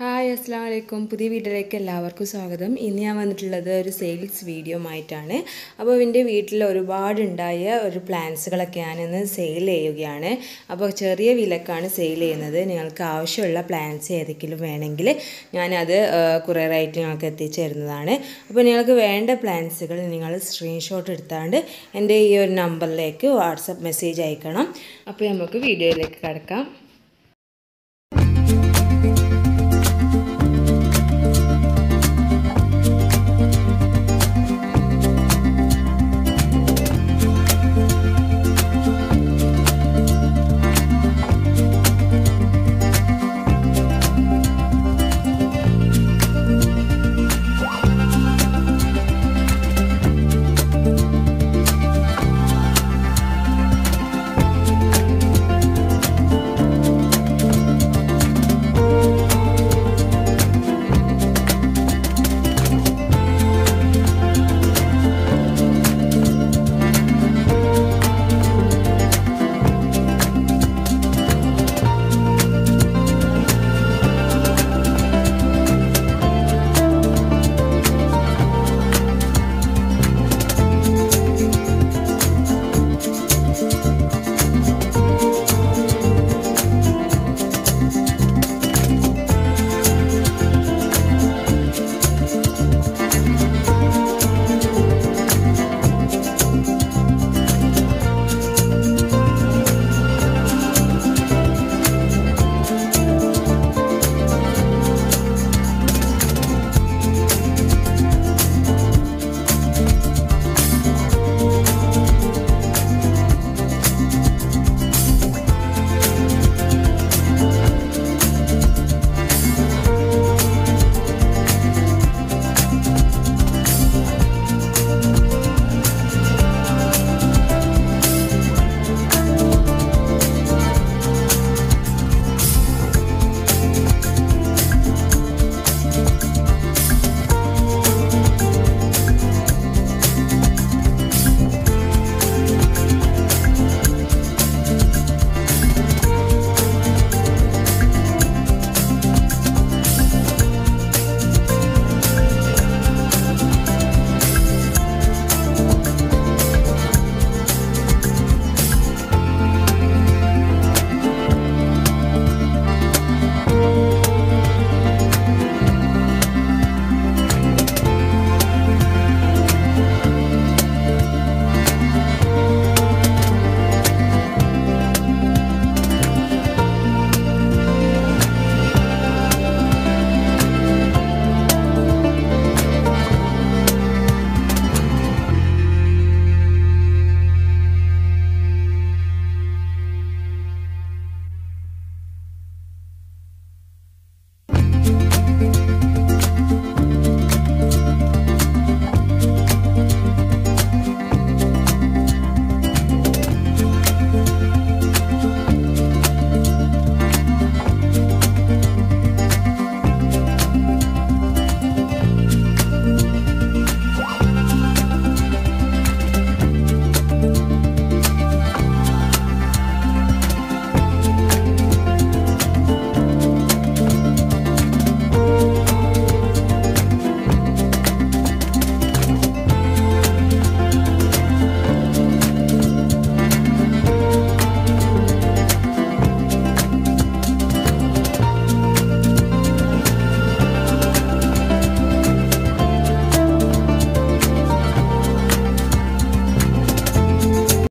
Hi അസ്സാം വലൈക്കും പുതിയ വീഡിയോയിലേക്ക് എല്ലാവർക്കും സ്വാഗതം. ഇന്ന് ഞാൻ വന്നിട്ടുള്ളത് ഒരു സെയിൽസ് വീഡിയോ ആയിട്ടാണ് അപ്പോൾ എന്റെ വീട്ടിൽ ഒരുപാടുണ്ടായ ഒരു പ്ലാന്റ്സുകളൊക്കെ ഞാനിന്ന് സെയിൽ ചെയ്യുകയാണ്. അപ്പോൾ ചെറിയ വിലക്കാണ് സെയിൽ ചെയ്യുന്നത്. നിങ്ങൾക്ക് ആവശ്യമുള്ള പ്ലാന്റ്സ് ഏതെങ്കിലും വേണമെങ്കിൽ ഞാനത് കുറേറായിട്ട് നിങ്ങൾക്ക് എത്തിച്ചു തരുന്നതാണ് അപ്പോൾ നിങ്ങൾക്ക് വേണ്ട പ്ലാന്റ്സുകൾ നിങ്ങൾ സ്ക്രീൻഷോട്ട് എടുത്താണ്ട് എന്റെ ഈ ഒരു നമ്പറിലേക്ക് വാട്സപ്പ് മെസ്സേജ് അയക്കണം. അപ്പോൾ നമുക്ക് വീഡിയോയിലേക്ക് കിടക്കാം.